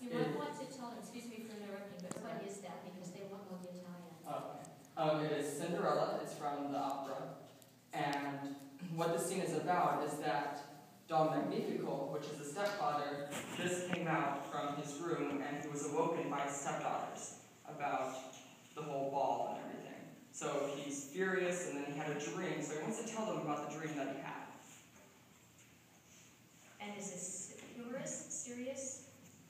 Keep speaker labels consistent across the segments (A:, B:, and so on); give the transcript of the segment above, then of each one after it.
A: You might want to tell, excuse me for interrupting, but what is that? Because they won't know the Italian.
B: Oh, okay. Um, it is Cinderella. It's from the opera. And what the scene is about is that Don Magnifico, which is the stepfather, this came out from his room and he was awoken by his stepdaughters about the whole ball and everything. So he's furious and then he had a dream, so he wants to tell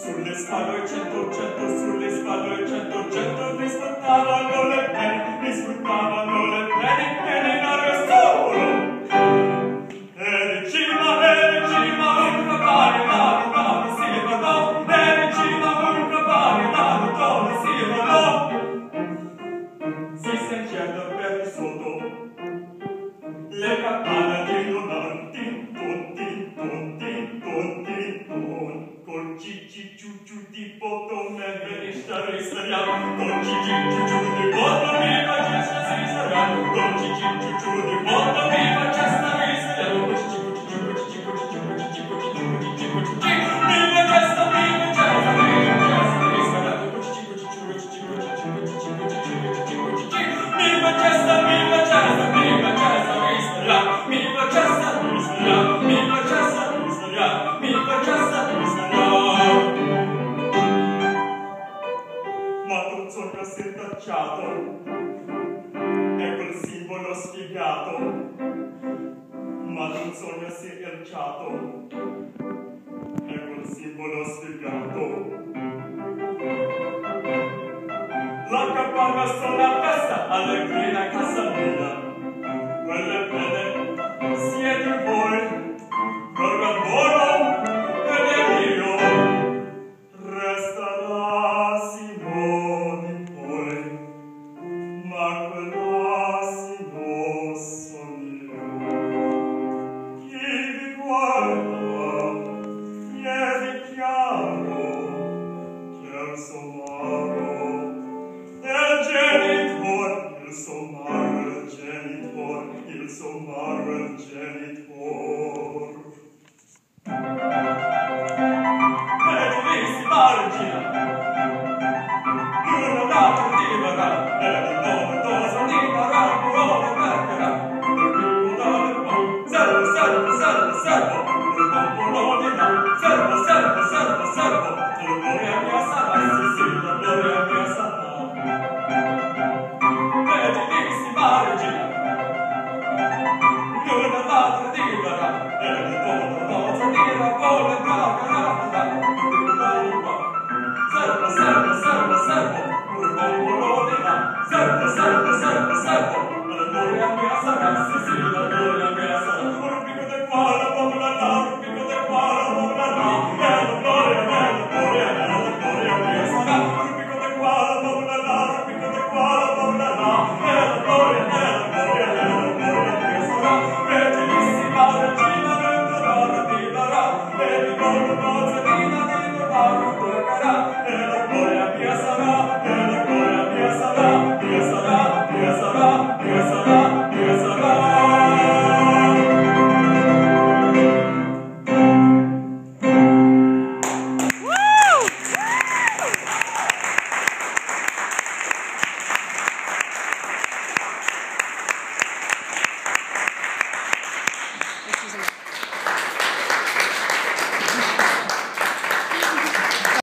C: sulle spalle cento cento sulle spalle cento cento vi le pene vi le pene pene in aria solo e di e di un capare la si guardò e di un capare la luna si guardò si sentiendo per il sotto le campane Thank you. tracciato è quel simbolo spiegato ma di un sogno si è lanciato è quel simbolo spiegato la campana sulla festa allegri la casa mia